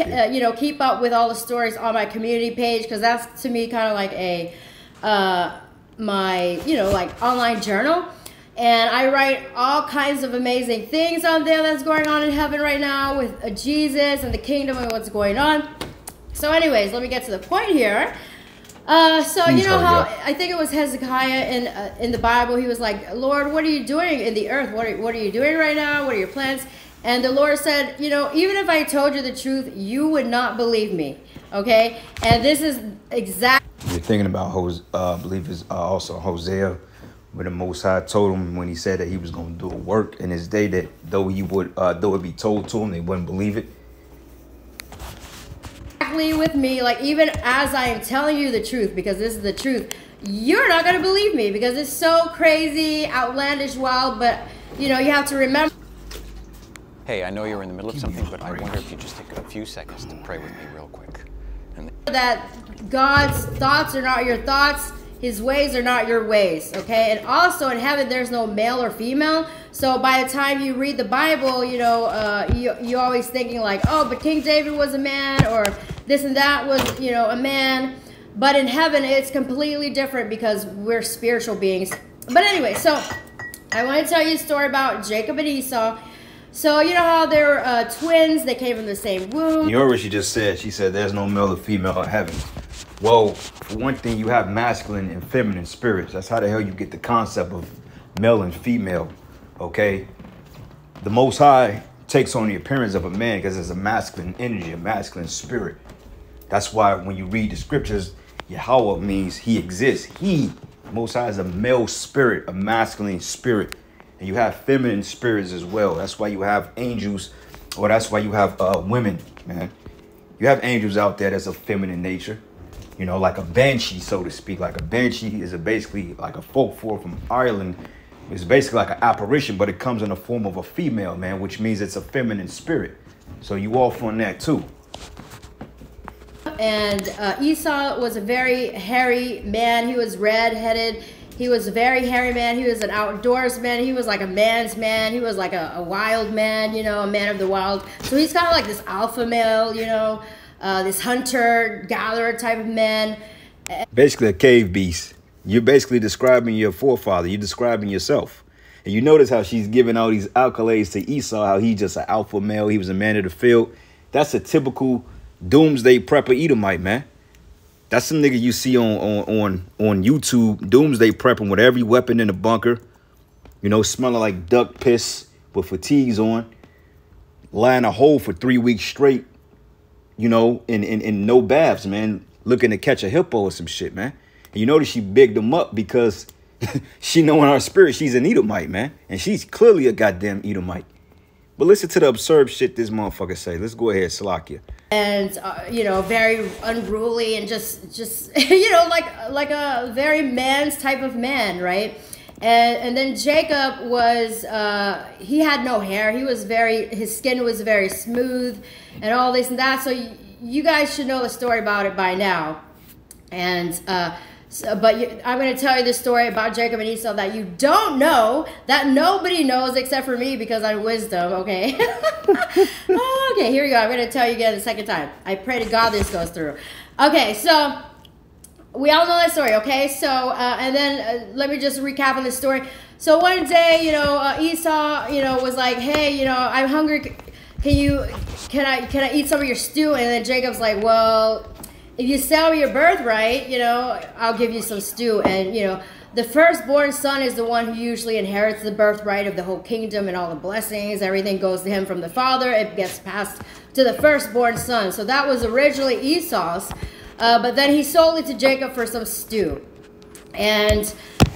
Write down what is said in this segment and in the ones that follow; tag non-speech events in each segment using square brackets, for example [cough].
uh, you know, keep up with all the stories on my community page because that's to me kind of like a uh, my you know like online journal. And I write all kinds of amazing things on there that's going on in heaven right now with uh, Jesus and the kingdom and what's going on. So, anyways, let me get to the point here. Uh, so Please you know how I think it was Hezekiah in uh, in the Bible. He was like, "Lord, what are you doing in the earth? What are, what are you doing right now? What are your plans?" And the Lord said, "You know, even if I told you the truth, you would not believe me." Okay, and this is exactly. You're thinking about Hosea, uh, I believe it's uh, also Hosea, where the Most High told him when he said that he was going to do a work in his day that though he would, uh, though it be told to him, they wouldn't believe it exactly with me, like even as I am telling you the truth, because this is the truth, you're not gonna believe me because it's so crazy, outlandish, wild. But you know, you have to remember. Hey, I know you're in the middle of something, but I wonder if you just take a few seconds to pray with me real quick. And that God's thoughts are not your thoughts. His ways are not your ways, okay? And also in heaven, there's no male or female. So by the time you read the Bible, you know, uh, you, you're always thinking like, oh, but King David was a man, or this and that was, you know, a man. But in heaven, it's completely different because we're spiritual beings. But anyway, so I want to tell you a story about Jacob and Esau. So you know how they're uh, twins? They came from the same womb. You heard what she just said. She said there's no male or female in heaven. Well, for one thing, you have masculine and feminine spirits. That's how the hell you get the concept of male and female. Okay, the Most High takes on the appearance of a man because it's a masculine energy, a masculine spirit. That's why when you read the scriptures, Yahweh means he exists. He, Most High, is a male spirit, a masculine spirit. And you have feminine spirits as well. That's why you have angels, or that's why you have uh, women, man. You have angels out there that's of feminine nature. You know, like a banshee, so to speak. Like a banshee is a basically like a folk form from Ireland. It's basically like an apparition, but it comes in the form of a female, man, which means it's a feminine spirit. So you off on that too and uh, Esau was a very hairy man. He was red-headed. He was a very hairy man. He was an outdoors man. He was like a man's man. He was like a, a wild man, you know, a man of the wild. So he's kind of like this alpha male, you know, uh, this hunter gatherer type of man. Basically, a cave beast. You're basically describing your forefather. You're describing yourself. And you notice how she's giving all these accolades to Esau, how he's just an alpha male. He was a man of the field. That's a typical Doomsday Prepper Edomite, man. That's some nigga you see on on on on YouTube. Doomsday prepping with every weapon in the bunker. You know, smelling like duck piss with fatigues on. Lying a hole for three weeks straight. You know, in in, in no baths, man. Looking to catch a hippo or some shit, man. And you notice she bigged him up because [laughs] she know in her spirit she's an Edomite, man. And she's clearly a goddamn Edomite. But listen to the absurd shit this motherfucker say. Let's go ahead, Salakia and uh, you know very unruly and just just [laughs] you know like like a very man's type of man right? And and then jacob was uh, he had no hair. He was very his skin was very smooth and all this and that. So you guys should know the story about it by now. And uh, so, but you, I'm going to tell you the story about Jacob and Esau that you don't know, that nobody knows except for me because I'm wisdom, okay? [laughs] okay, here we go. I'm going to tell you again the second time. I pray to God this goes through. Okay, so we all know that story, okay? So, uh, and then uh, let me just recap on the story. So one day, you know, uh, Esau, you know, was like, hey, you know, I'm hungry. Can you, can I, can I eat some of your stew? And then Jacob's like, well, if you sell your birthright, you know, I'll give you some stew. And, you know, the firstborn son is the one who usually inherits the birthright of the whole kingdom and all the blessings. Everything goes to him from the father. It gets passed to the firstborn son. So that was originally Esau's. Uh, but then he sold it to Jacob for some stew. And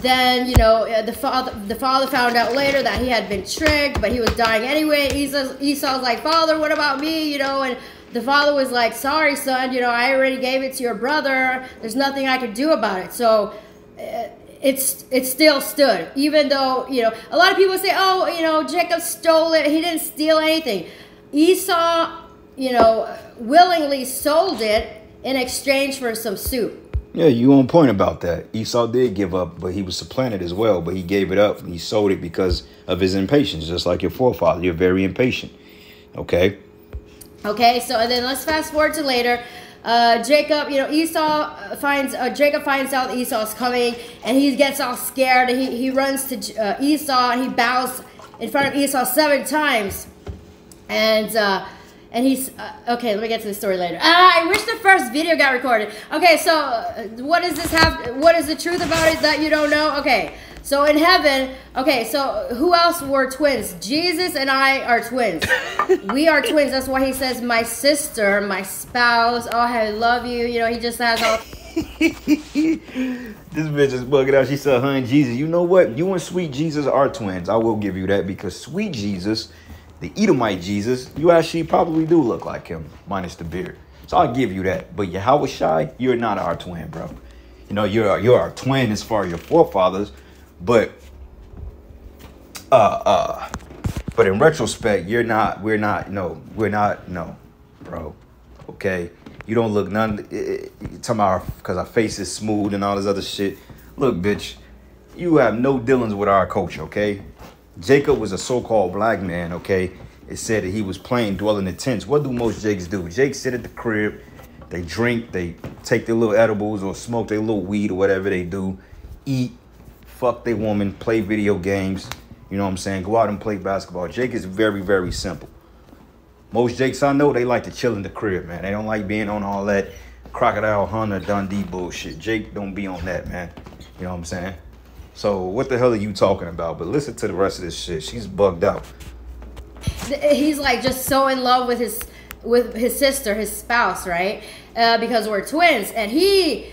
then, you know, uh, the father, the father found out later that he had been tricked, but he was dying anyway. Esau, Esau's like, Father, what about me? You know, and the father was like, sorry, son, you know, I already gave it to your brother. There's nothing I could do about it. So uh, it's it still stood, even though, you know, a lot of people say, oh, you know, Jacob stole it. He didn't steal anything. Esau, you know, willingly sold it in exchange for some soup. Yeah, you on point about that. Esau did give up, but he was supplanted as well. But he gave it up he sold it because of his impatience, just like your forefather. You're very impatient. Okay. Okay, so and then let's fast forward to later. Uh, Jacob, you know, Esau finds uh, Jacob finds out Esau's coming, and he gets all scared. And he he runs to uh, Esau and he bows in front of Esau seven times, and. Uh, and he's uh, okay. Let me get to the story later. Ah, I wish the first video got recorded. Okay, so uh, what does this have? What is the truth about it that you don't know? Okay, so in heaven, okay. So who else were twins? Jesus and I are twins. [laughs] we are twins. That's why he says my sister, my spouse. Oh, I love you. You know, he just has all. [laughs] this bitch is bugging out. She said, "Hun, Jesus, you know what? You and Sweet Jesus are twins. I will give you that because Sweet Jesus." the Edomite Jesus, you actually probably do look like him, minus the beard. So I'll give you that. But Yahawashi, you're not our twin, bro. You know, you're you're our twin as far as your forefathers, but uh uh but in retrospect, you're not, we're not, no, we're not, no, bro. Okay. You don't look none you talking about because our face is smooth and all this other shit. Look, bitch, you have no dealings with our coach, okay? Jacob was a so-called black man, okay? It said that he was playing, dwelling in tents. What do most Jakes do? Jakes sit at the crib, they drink, they take their little edibles or smoke their little weed or whatever they do, eat, fuck their woman, play video games, you know what I'm saying? Go out and play basketball. Jake is very, very simple. Most Jakes I know, they like to chill in the crib, man. They don't like being on all that crocodile hunter Dundee bullshit. Jake don't be on that, man. You know what I'm saying? So what the hell are you talking about? But listen to the rest of this shit. She's bugged out. He's like just so in love with his with his sister, his spouse, right? Uh, because we're twins, and he,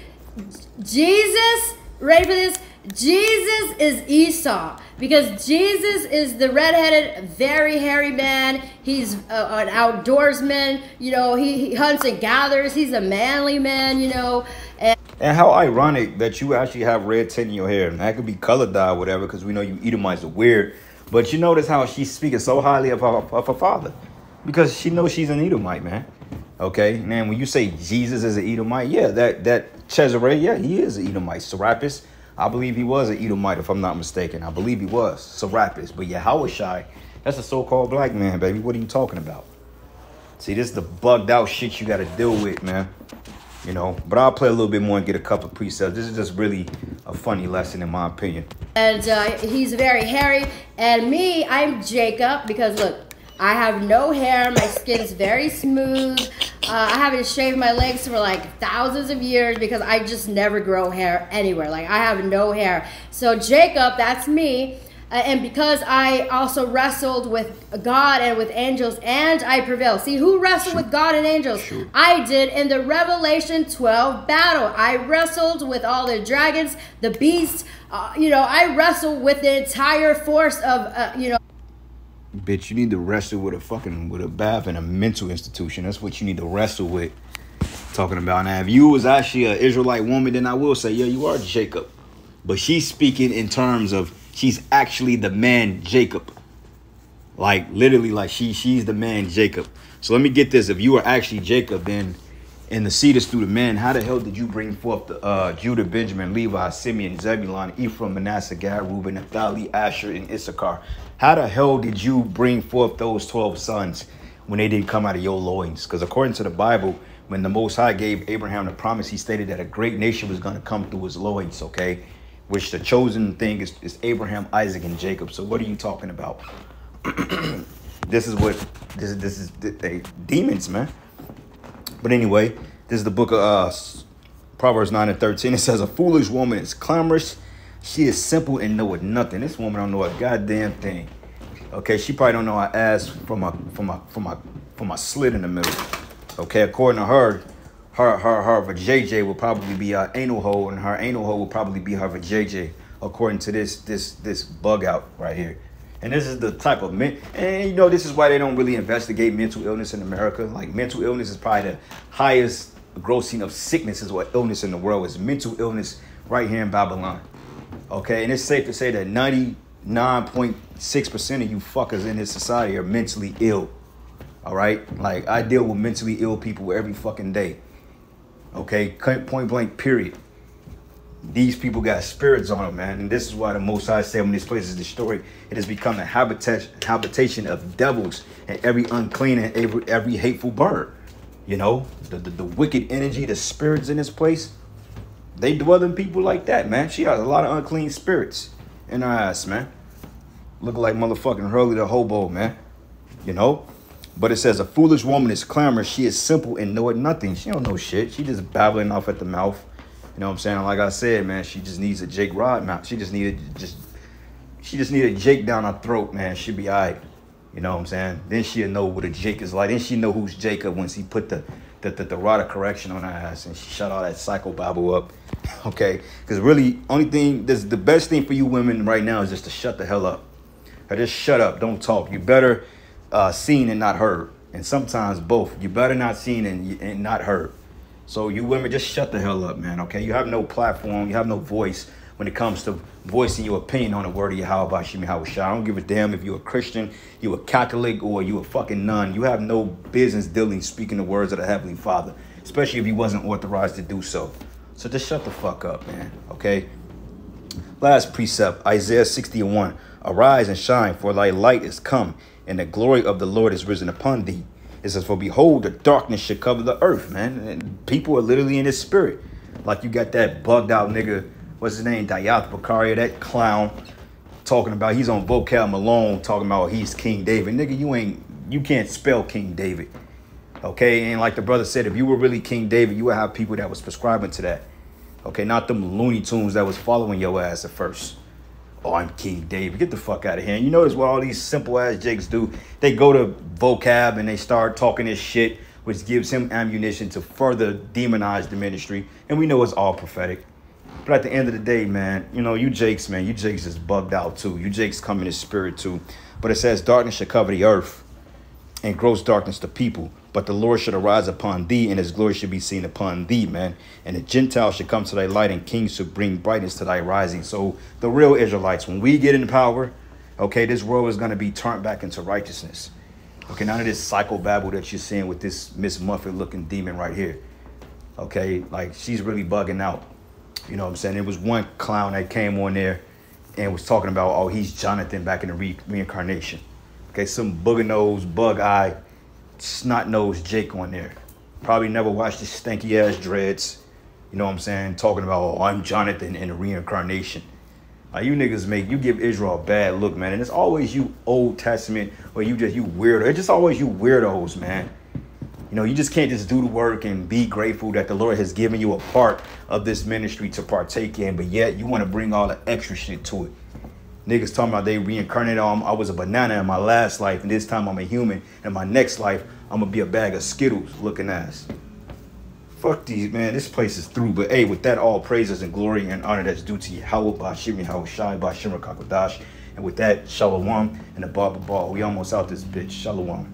Jesus, ready for this? Jesus is Esau because Jesus is the redheaded, very hairy man. He's a, an outdoorsman. You know, he, he hunts and gathers. He's a manly man. You know, and and how ironic that you actually have red tint in your hair. That could be color dye whatever, because we know you Edomites are weird. But you notice how she's speaking so highly of her, of her father. Because she knows she's an Edomite, man. Okay? man, when you say Jesus is an Edomite, yeah, that, that Cesare, yeah, he is an Edomite. Serapis, I believe he was an Edomite, if I'm not mistaken. I believe he was. Serapis. But Yahawashi, that's a so-called black man, baby. What are you talking about? See, this is the bugged out shit you got to deal with, man you know. But I'll play a little bit more and get a couple of precepts. This is just really a funny lesson in my opinion. And uh, he's very hairy. And me, I'm Jacob because look, I have no hair. My skin is very smooth. Uh, I haven't shaved my legs for like thousands of years because I just never grow hair anywhere. Like I have no hair. So Jacob, that's me. Uh, and because I also wrestled with God and with angels, and I prevailed. See, who wrestled with God and angels? Sure. I did in the Revelation 12 battle. I wrestled with all the dragons, the beasts. Uh, you know, I wrestled with the entire force of, uh, you know. Bitch, you need to wrestle with a fucking with a bath in a mental institution. That's what you need to wrestle with. Talking about now, if you was actually an Israelite woman, then I will say, yeah, you are Jacob. But she's speaking in terms of she's actually the man Jacob. Like literally, like she she's the man Jacob. So let me get this: if you are actually Jacob, then in the seed is through the man, how the hell did you bring forth the uh, Judah, Benjamin, Levi, Simeon, Zebulon, Ephraim, Manasseh, Gad, Reuben, Naphtali, Asher, and Issachar? How the hell did you bring forth those 12 sons when they didn't come out of your loins? Because according to the Bible, when the Most High gave Abraham the promise, he stated that a great nation was going to come through his loins, okay? which the chosen thing is, is Abraham, Isaac, and Jacob. So what are you talking about? [clears throat] this is what this is. This is demons, man. But anyway, this is the book of uh, Proverbs nine and thirteen. It says, "A foolish woman is clamorous; she is simple and knoweth nothing." This woman don't know a goddamn thing. Okay, she probably don't know her ass from a from a from a from a slit in the middle. Okay, according to her, her her her vajayjay will probably be her anal hole, and her anal hole will probably be her vajayjay, according to this this this bug out right here. And this is the type of men, and you know this is why they don't really investigate mental illness in America. Like mental illness is probably the highest grossing of sicknesses or illness in the world is mental illness right here in Babylon. Okay, and it's safe to say that 99.6% of you fuckers in this society are mentally ill. All right, like I deal with mentally ill people every fucking day. Okay, point blank, period. These people got spirits on them, man. And this is why the Most High said when this place is destroyed, it has become a habitation, habitation of devils and every unclean and every, every hateful bird. You know, the, the, the wicked energy, the spirits in this place, they dwell in people like that, man. She has a lot of unclean spirits in her ass, man. Look like motherfucking Hurley the hobo, man. You know? But it says a foolish woman is clamorous. She is simple and knoweth nothing. She don't know shit. She just babbling off at the mouth. You know what I'm saying? Like I said, man, she just needs a Jake Rod mouth. She just needed just she just needed Jake down her throat, man. She'd be alright. You know what I'm saying? Then she'll know what a Jake is like. Then she know who's Jacob once he put the the, the, the rod of correction on her ass and she shut all that psycho babble up. [laughs] okay? Because really, only thing, this the best thing for you women right now is just to shut the hell up. Or just shut up. Don't talk. You better uh, seen and not heard. And sometimes both. You better not seen and, and not heard. So you women, just shut the hell up, man. Okay? You have no platform. You have no voice when it comes to voicing your opinion on the word of Yahweh Shimi Hawashai. I don't give a damn if you're a Christian, you're a Catholic, or you're a fucking nun. You have no business dealing speaking the words of the Heavenly Father, especially if he wasn't authorized to do so. So just shut the fuck up, man. Okay? Last precept, Isaiah 61. Arise and shine, for thy light is come, and the glory of the Lord is risen upon thee. It says, For behold, the darkness should cover the earth, man. And people are literally in his spirit. Like you got that bugged out nigga what's his name, Dayath Bakaria, that clown, talking about he's on Vocab Malone, talking about he's King David. Nigga, you ain't, you can't spell King David. Okay, and like the brother said, if you were really King David, you would have people that was prescribing to that. Okay, not them Looney Tunes that was following your ass at first. Oh, I'm King David. Get the fuck out of here. And you notice what all these simple ass jakes do? They go to vocab and they start talking this shit, which gives him ammunition to further demonize the ministry. And we know it's all prophetic. But at the end of the day, man, you know, you Jakes, man, you Jakes is bugged out too. You Jakes come in his spirit too. But it says, darkness shall cover the earth and gross darkness the people. But the Lord should arise upon thee, and his glory should be seen upon thee, man. And the Gentiles should come to thy light, and kings should bring brightness to thy rising. So the real Israelites, when we get in power, okay, this world is going to be turned back into righteousness. Okay, none of this psychobabble that you're seeing with this Miss Muffet looking demon right here. Okay, like she's really bugging out. You know what I'm saying? There was one clown that came on there and was talking about, oh, he's Jonathan back in the re reincarnation. Okay, some booger nose, bug eye, snot nose Jake on there. Probably never watched his stanky ass dreads. You know what I'm saying? Talking about, oh, I'm Jonathan in the reincarnation. Like you niggas make you give Israel a bad look, man. And it's always you Old Testament or you just you weirdo. It's just always you weirdos, man. You know, you just can't just do the work and be grateful that the Lord has given you a part of this ministry to partake in, but yet you want to bring all the extra shit to it. Niggas talking about they reincarnated on I was a banana in my last life, and this time I'm a human. In my next life, I'm gonna be a bag of Skittles looking ass. Fuck these, man. This place is through. But hey, with that, all praises and glory and honor that's due to Yahweh, Bashimi, Hawashai, Bashimra Kakodash. And with that, Shalom and the Baba Ball. We almost out this bitch. Shalom.